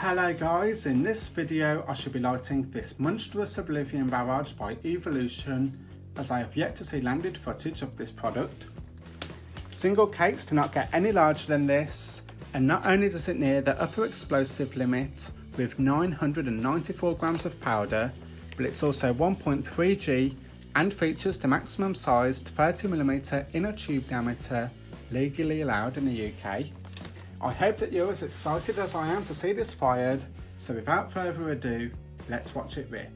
Hello guys, in this video I shall be lighting this monstrous Oblivion barrage by Evolution as I have yet to see landed footage of this product. Single cakes do not get any larger than this and not only does it near the upper explosive limit with 994 grams of powder but it's also 1.3G and features the maximum sized 30mm inner tube diameter legally allowed in the UK. I hope that you're as excited as I am to see this fired, so without further ado, let's watch it rip.